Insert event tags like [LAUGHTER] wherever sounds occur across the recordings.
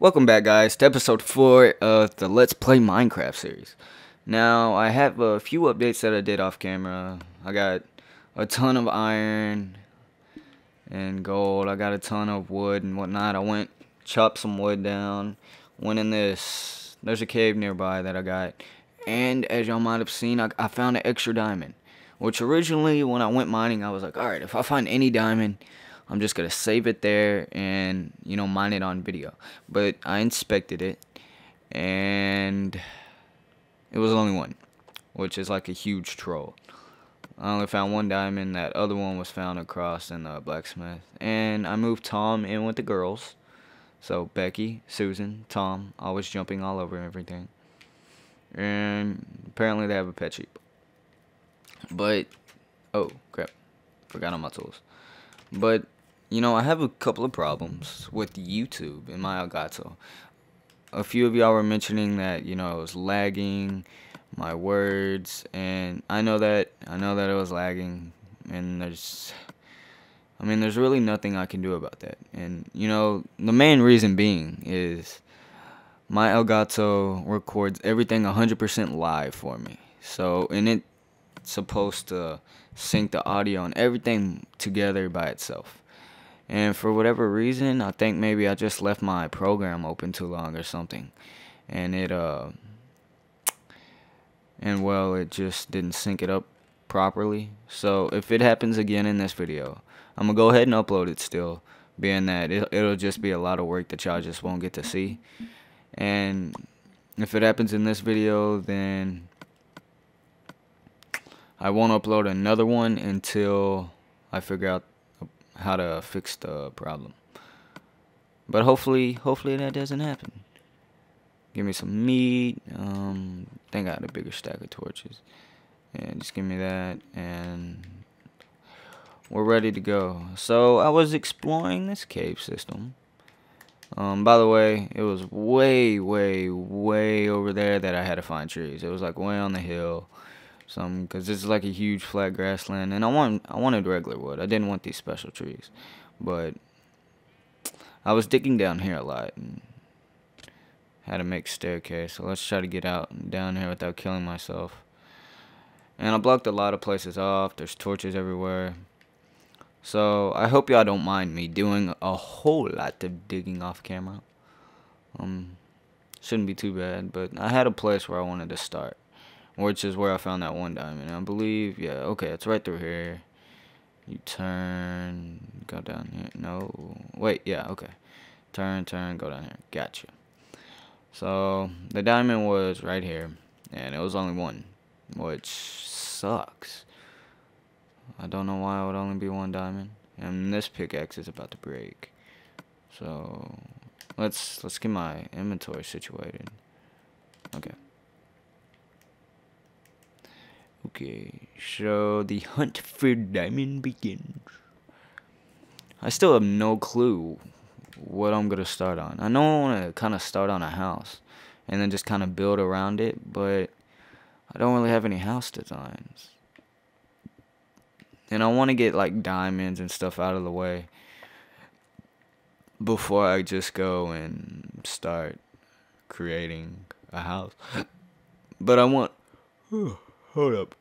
Welcome back, guys, to episode 4 of the Let's Play Minecraft series. Now, I have a few updates that I did off camera. I got a ton of iron and gold. I got a ton of wood and whatnot. I went, chopped some wood down, went in this. There's a cave nearby that I got. And as y'all might have seen, I, I found an extra diamond. Which originally, when I went mining, I was like, alright, if I find any diamond, I'm just gonna save it there and you know mine it on video. But I inspected it and it was only one, which is like a huge troll. I only found one diamond. That other one was found across in the blacksmith. And I moved Tom in with the girls. So Becky, Susan, Tom, always jumping all over everything. And apparently they have a pet sheep. But oh crap, forgot on my tools. But you know, I have a couple of problems with YouTube in my Elgato. A few of y'all were mentioning that, you know, it was lagging my words and I know that I know that it was lagging and there's I mean, there's really nothing I can do about that. And you know, the main reason being is my Elgato records everything 100% live for me. So, and it's supposed to sync the audio and everything together by itself. And for whatever reason, I think maybe I just left my program open too long or something. And it, uh, and well, it just didn't sync it up properly. So if it happens again in this video, I'm gonna go ahead and upload it still, being that it, it'll just be a lot of work that y'all just won't get to see. And if it happens in this video, then I won't upload another one until I figure out how to fix the problem. But hopefully, hopefully that doesn't happen. Give me some meat. Um, I think I got a bigger stack of torches. And just give me that, and we're ready to go. So I was exploring this cave system. Um, by the way, it was way, way, way over there that I had to find trees. It was like way on the hill some because is like a huge flat grassland and I want I wanted regular wood. I didn't want these special trees. But I was digging down here a lot and had to make staircase. So let's try to get out down here without killing myself. And I blocked a lot of places off. There's torches everywhere. So I hope y'all don't mind me doing a whole lot of digging off camera. Um shouldn't be too bad but I had a place where I wanted to start which is where I found that one diamond. I believe, yeah, okay, it's right through here. You turn, go down here. No, wait, yeah, okay. Turn, turn, go down here. Gotcha. So, the diamond was right here, and it was only one, which sucks. I don't know why it would only be one diamond. And this pickaxe is about to break. So, let's, let's get my inventory situated. Okay. Okay, so the hunt for diamond begins. I still have no clue what I'm gonna start on. I know I want to kind of start on a house and then just kind of build around it, but I don't really have any house designs. And I want to get like diamonds and stuff out of the way before I just go and start creating a house. But I want [SIGHS] hold up.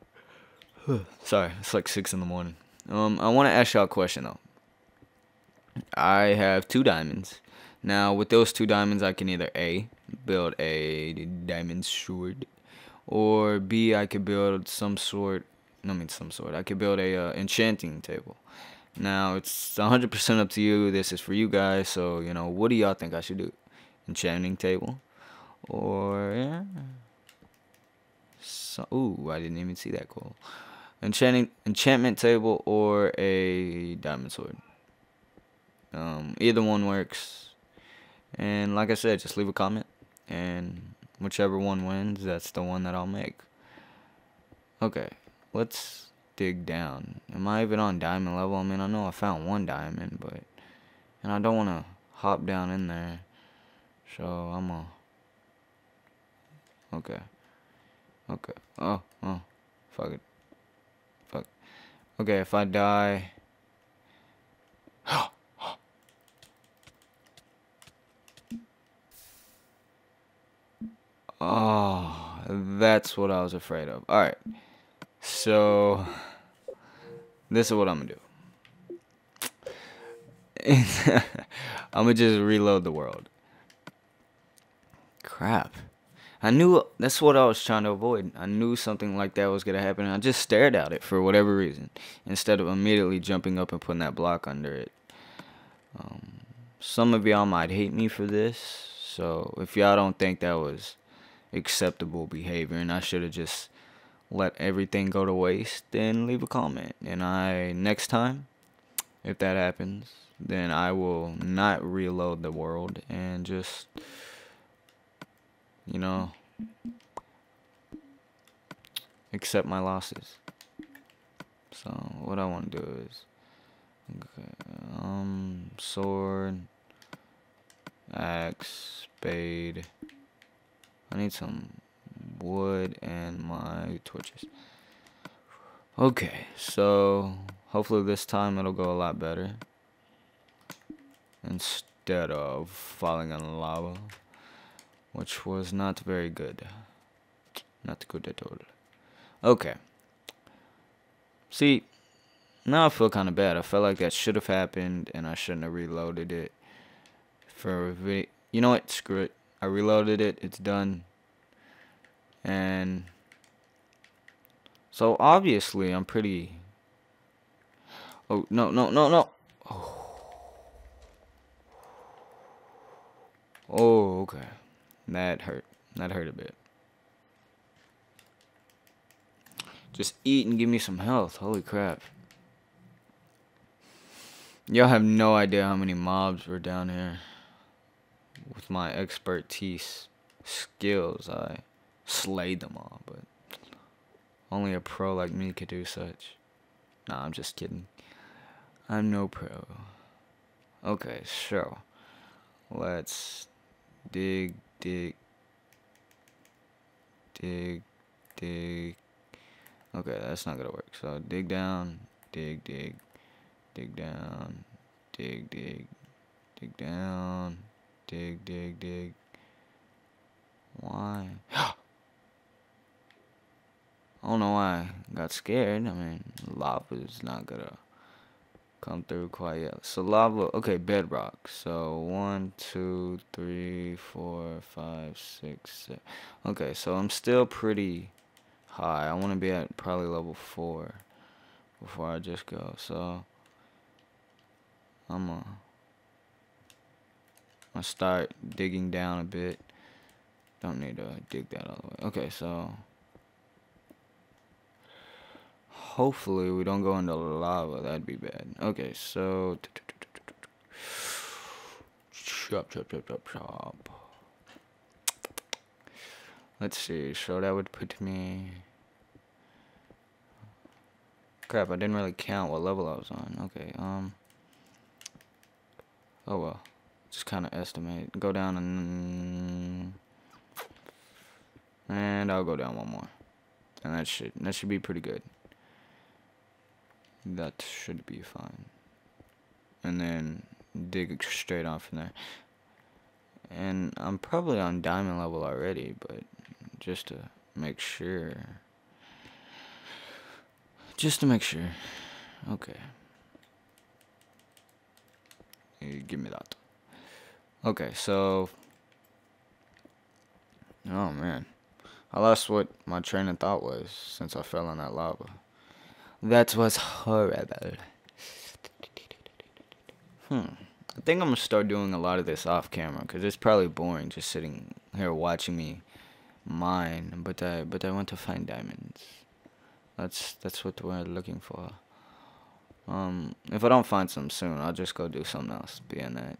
[SIGHS] Sorry, it's like six in the morning. Um, I want to ask y'all a question though. I have two diamonds. Now, with those two diamonds, I can either A, build a diamond sword, or B, I could build some sort, no, I mean some sort, I could build a uh, enchanting table. Now, it's 100% up to you. This is for you guys, so, you know, what do y'all think I should do? Enchanting table? Or, yeah. So, ooh, I didn't even see that cool enchanting enchantment table or a diamond sword. Um, either one works. And like I said, just leave a comment, and whichever one wins, that's the one that I'll make. Okay, let's dig down. Am I even on diamond level? I mean, I know I found one diamond, but and I don't want to hop down in there, so I'm a. Okay. Okay. Oh, oh, fuck it. Okay, if I die... Oh, [GASPS] that's what I was afraid of. Alright. So, this is what I'm to do. [LAUGHS] I'm to just reload the world. Crap. I knew that's what I was trying to avoid. I knew something like that was going to happen. I just stared at it for whatever reason instead of immediately jumping up and putting that block under it. Um, some of y'all might hate me for this. So if y'all don't think that was acceptable behavior and I should have just let everything go to waste, then leave a comment. And I, next time, if that happens, then I will not reload the world and just you know, accept my losses. So what I want to do is, okay, um, sword, axe, spade. I need some wood and my torches. Okay, so hopefully this time it'll go a lot better. Instead of falling on lava which was not very good. Not good at all. Okay. See, now I feel kind of bad. I felt like that should have happened, and I shouldn't have reloaded it. For a. You know what? Screw it. I reloaded it. It's done. And so obviously I'm pretty. Oh no no no no. Oh. Oh okay. That hurt. That hurt a bit. Just eat and give me some health. Holy crap. Y'all have no idea how many mobs were down here. With my expertise skills, I slayed them all, but only a pro like me could do such. Nah, I'm just kidding. I'm no pro. Okay, so let's dig dig, dig, dig. Okay, that's not gonna work. So dig down, dig, dig, dig down, dig, dig, dig down, dig, dig, dig. Why? [GASPS] I don't know why I got scared. I mean, lava is not gonna come through quite yet. So lava, okay, bedrock. So one, two, three, four, five, six, seven. Okay, so I'm still pretty high. I want to be at probably level four before I just go. So I'm gonna, I'm gonna start digging down a bit. Don't need to dig that all the way. Okay, so hopefully we don't go into lava. That'd be bad. Okay, so chop, chop, chop, chop, chop. Let's see. So that would put me. Crap! I didn't really count what level I was on. Okay. Um. Oh well. Just kind of estimate. Go down and. And I'll go down one more. And that should that should be pretty good that should be fine. And then dig straight on from there. And I'm probably on diamond level already but just to make sure. Just to make sure. Okay. Give me that. Okay so oh man. I lost what my train of thought was since I fell in that lava that was horrible. Hmm. I think I'm gonna start doing a lot of this off camera because it's probably boring just sitting here watching me mine. But I but I want to find diamonds. That's that's what we're looking for. Um, if I don't find some soon, I'll just go do something else. Beyond that,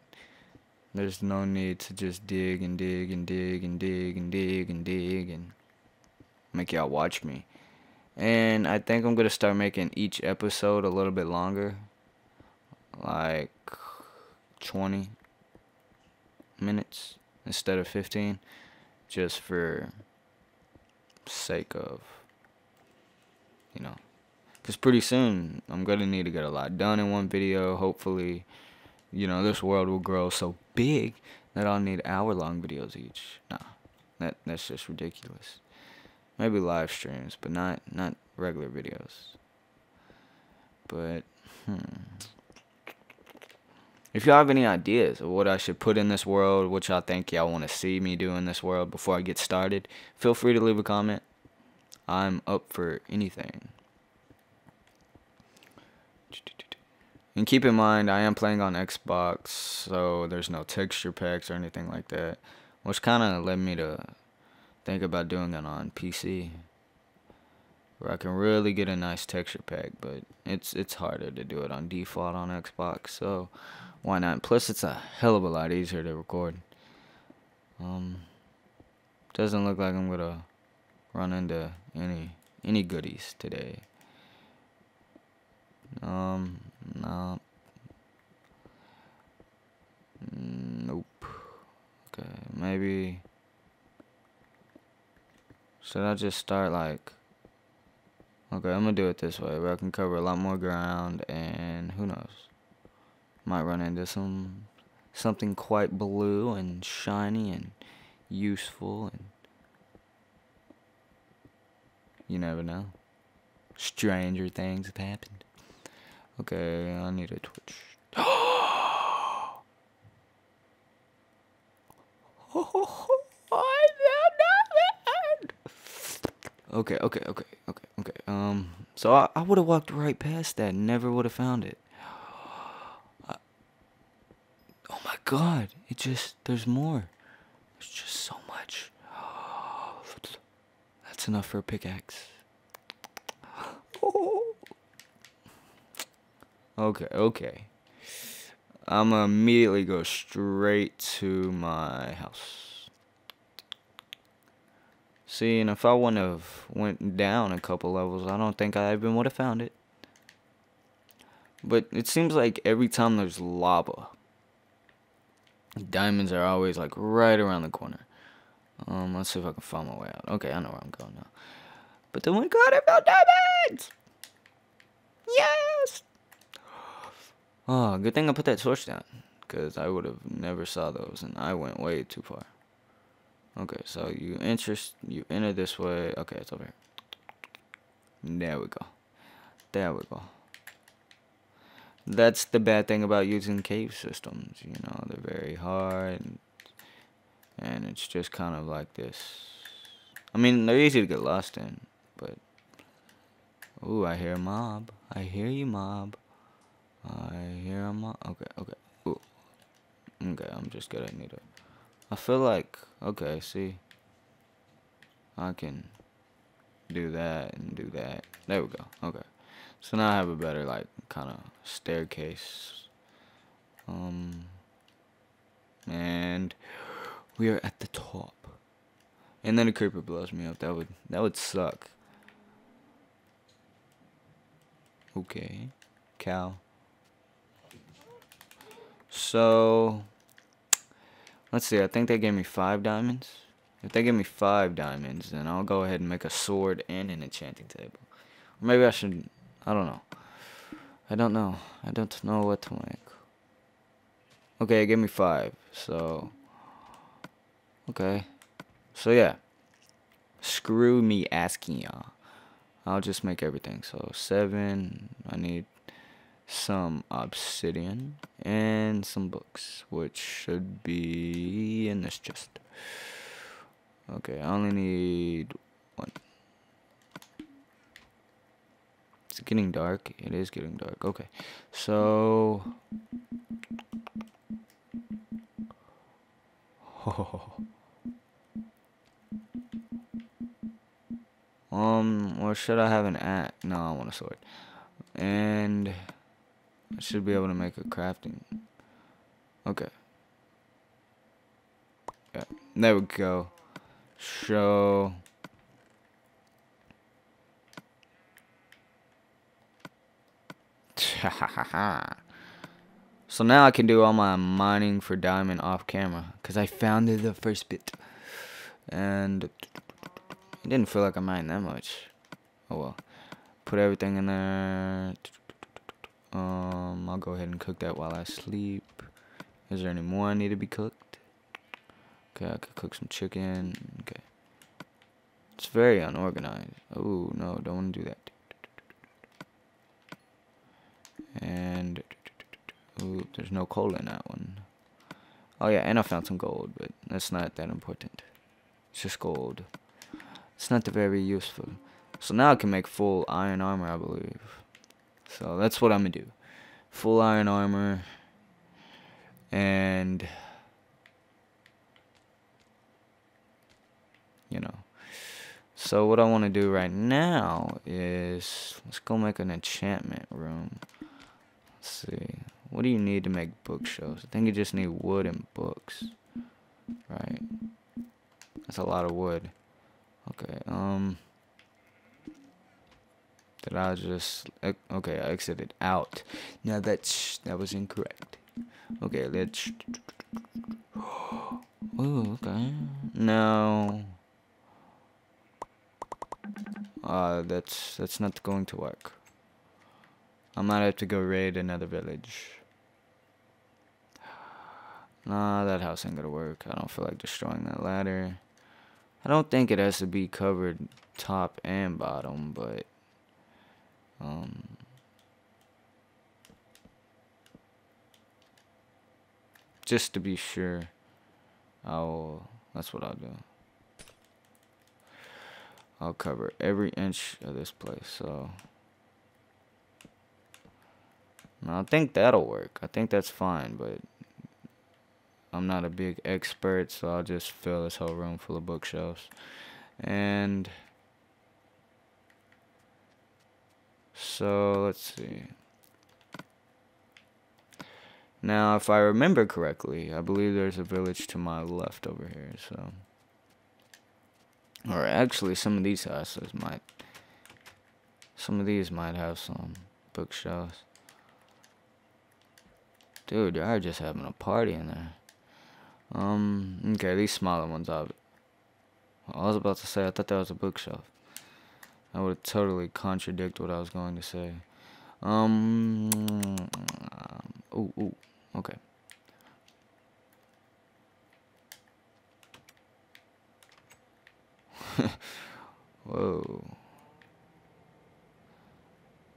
there's no need to just dig and dig and dig and dig and dig and dig and make y'all watch me. And I think I'm going to start making each episode a little bit longer. Like 20 minutes instead of 15. Just for sake of, you know. Because pretty soon I'm going to need to get a lot done in one video. Hopefully, you know, this world will grow so big that I'll need hour long videos each. Nah. That that's just ridiculous. Maybe live streams, but not not regular videos. But hmm. If y'all have any ideas of what I should put in this world, what y'all think y'all want to see me do in this world before I get started, feel free to leave a comment. I'm up for anything. And keep in mind, I am playing on Xbox, so there's no texture packs or anything like that. Which kind of led me to think about doing it on PC. Where I can really get a nice texture pack, but it's it's harder to do it on default on Xbox, so why not? Plus, it's a hell of a lot easier to record. Um, doesn't look like I'm gonna run into any any goodies today. Um, no. Nope. Okay, maybe. Should I just start like. Okay, I'm gonna do it this way where I can cover a lot more ground and who knows. Might run into some something quite blue and shiny and useful and you never know. Stranger things have happened. Okay, I need a twitch. [GASPS] [LAUGHS] okay, okay, okay, okay, okay. Um, so I, I would have walked right past that, never would have found it. I, oh my god, it just, there's more. There's just so much. [GASPS] That's enough for a pickaxe. Oh. [GASPS] Okay, okay. I'm gonna immediately go straight to my house. See, and if I wouldn't have went down a couple levels, I don't think I even would have found it. But it seems like every time there's lava, diamonds are always like right around the corner. Um, let's see if I can find my way out. Okay, I know where I'm going now. But then we got it found diamonds! Yes! Oh, good thing I put that torch down. Because I would have never saw those, and I went way too far. Okay, so you interest you enter this way. Okay, it's over here. There we go. There we go. That's the bad thing about using cave systems. You know, they're very hard, and, and it's just kind of like this. I mean, they're easy to get lost in, but... Ooh, I hear a mob. I hear you, mob. I hear a mob. Okay, okay. Ooh. Okay, I'm just gonna need a... I feel like... Okay, see? I can do that and do that. There we go. Okay. So now I have a better, like, kind of staircase. Um... And... We are at the top. And then a creeper blows me up. That would that would suck. Okay. Cow. So, let's see. I think they gave me five diamonds. If they give me five diamonds, then I'll go ahead and make a sword and an enchanting table. Or maybe I should. I don't know. I don't know. I don't know what to make. Okay, give me five. So, okay. So yeah. Screw me asking y'all. I'll just make everything. So seven. I need some obsidian and some books, which should be in this chest. Okay, I only need one. It's getting dark? It is getting dark. Okay, so. [LAUGHS] um, or should I have an axe? No, I want a sword. And I should be able to make a crafting. Okay. Yeah, there we go. Show. [LAUGHS] so now I can do all my mining for diamond off camera. Because I found the first bit. And it didn't feel like I mined that much. Oh well. Put everything in there. Um, I'll go ahead and cook that while I sleep. Is there any more I need to be cooked? Okay, I could cook some chicken. Okay. It's very unorganized. Oh, no, don't want to do that. And, ooh, there's no coal in that one. Oh yeah, and I found some gold, but that's not that important. It's just gold. It's not very useful. So now I can make full iron armor, I believe. So that's what I'm gonna do. Full iron armor. And you know. So what I want to do right now is let's go make an enchantment room. Let's see. What do you need to make bookshelves? I think you just need wood and books. Right. That's a lot of wood. Okay, um... Did I just... Okay, I exited out. Now that's... That was incorrect. Okay, let's... [GASPS] Oh, okay. No. Uh, that's that's not going to work. I might have to go raid another village. [SIGHS] Nah, that house ain't gonna work. I don't feel like destroying that ladder. I don't think it has to be covered top and bottom, but um just to be sure, I'll that's what I'll do. I'll cover every inch of this place, so I think that'll work. I think that's fine, but I'm not a big expert, so I'll just fill this whole room full of bookshelves. And so let's see. Now, if I remember correctly, I believe there's a village to my left over here, so. Or actually, some of these houses might. Some of these might have some bookshelves. Dude, they're just having a party in there. Um, okay, these smaller ones. I was about to say, I thought that was a bookshelf. I would totally contradict what I was going to say. Um, ooh, ooh, okay. [LAUGHS] Whoa.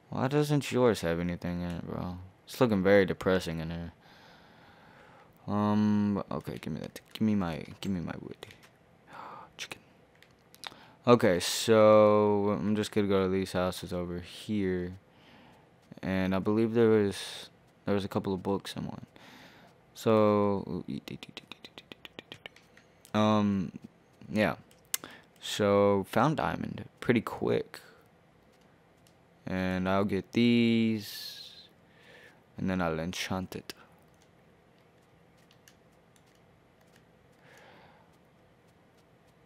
Why doesn't yours have anything in it, bro? It's looking very depressing in here. Um, okay, give me that. Give me my, give me my wood. Okay, so I'm just gonna go to these houses over here, and I believe there was there was a couple of books in one. So, um, yeah. So found diamond pretty quick, and I'll get these, and then I'll enchant it.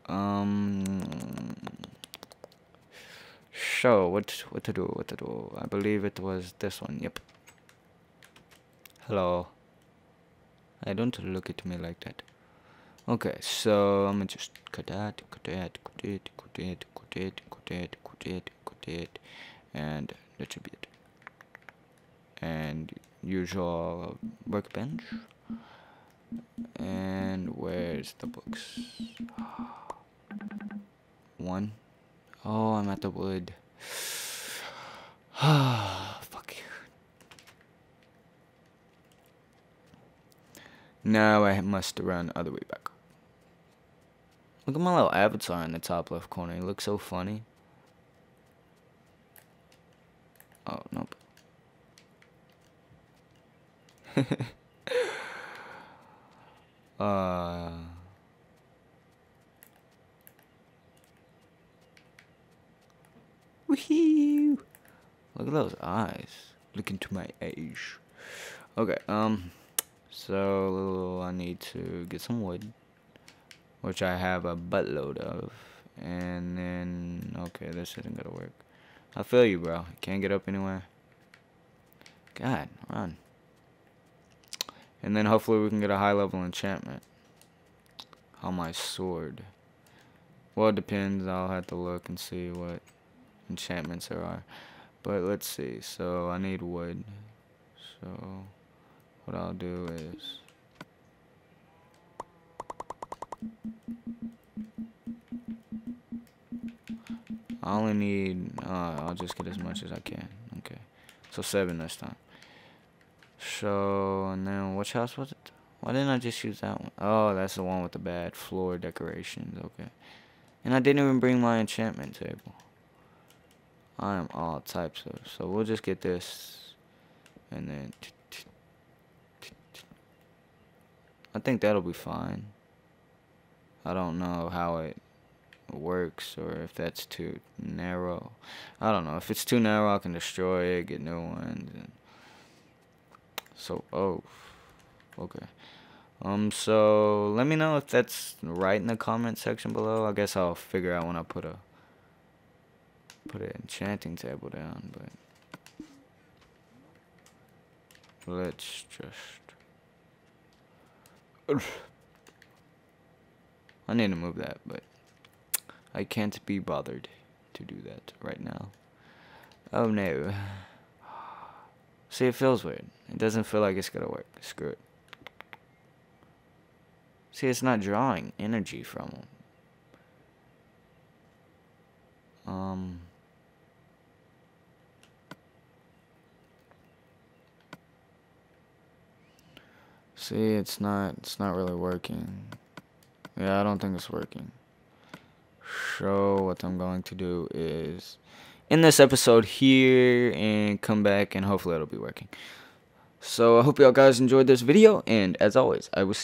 Um. So what what to do? What to do? I believe it was this one. Yep. Hello. I don't look at me like that. Okay, so I'm gonna just cut that, cut that, cut it, cut it, cut it, cut it, cut it, cut it, and that should be it. And usual workbench. And where's the books? One. Oh, I'm at the wood. [SIGHS] Fuck you. Now I must run other way back. Look at my little avatar in the top left corner. He looks so funny. Oh, nope. [LAUGHS] uh... Woohoo! Look at those eyes. Look into my age. Okay, um, so I need to get some wood, which I have a buttload of, and then, okay, this isn't gonna work. I feel you, bro. Can't get up anywhere. God, run. And then hopefully we can get a high level enchantment on my sword. Well, it depends. I'll have to look and see what enchantments there are. But let's see. So I need wood. So what I'll do is I only need, uh, I'll just get as much as I can. Okay. So seven this time. So, and then which house was it? Why didn't I just use that one? Oh, that's the one with the bad floor decorations. Okay. And I didn't even bring my enchantment table. I am all types of. So we'll just get this. And then. I think that'll be fine. I don't know how it works or if that's too narrow. I don't know. If it's too narrow, I can destroy it, get new ones. And so, oh, okay. Um, so let me know if that's right in the comment section below. I guess I'll figure out when I put a put an enchanting table down, but let's just I need to move that, but I can't be bothered to do that right now. Oh no. See, it feels weird. It doesn't feel like it's gonna work. Screw it. See, it's not drawing energy from them. Um. See, it's not, it's not really working. Yeah, I don't think it's working. So, what I'm going to do is end this episode here and come back and hopefully it'll be working. So, I hope y'all guys enjoyed this video, and as always, I will see